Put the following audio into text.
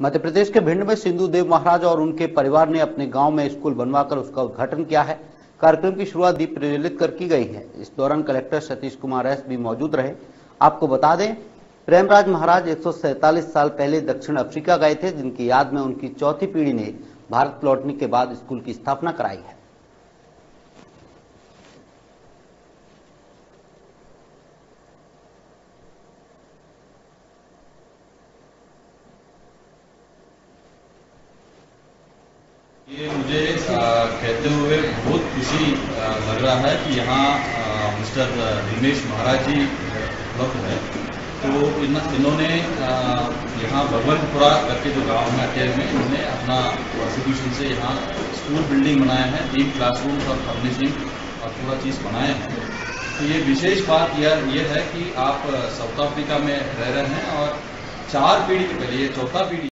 मध्य प्रदेश के भिंड में सिंधु देव महाराज और उनके परिवार ने अपने गाँव में स्कूल बनवाकर उसका उद्घाटन किया है। कार्यक्रम की शुरुआत दीप प्रज्वलित कर की गई है। इस दौरान कलेक्टर सतीश कुमार एस भी मौजूद रहे। आपको बता दें, प्रेमराज महाराज एक साल पहले दक्षिण अफ्रीका गए थे, जिनकी याद में उनकी चौथी पीढ़ी ने भारत लौटने के बाद स्कूल की स्थापना कराई है। ये मुझे कहते हुए बहुत खुशी लग रहा है कि यहाँ मिस्टर दिनेश महाराज जी उपलब्ध है। तो इन, इन्होंने यहाँ भगवंतपुरा करके जो गाँव में अटेर में इन्होंने अपना कॉन्स्टिट्यूशन से यहाँ स्कूल बिल्डिंग बनाया है, तीन क्लासरूम और फर्निशिंग और पूरा चीज़ बनाए हैं। तो ये विशेष बात यह, ये है कि आप, साउथ अफ्रीका में रह रहे हैं और चार पीढ़ी के पहले, ये चौथा पीढ़ी